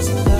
doesn't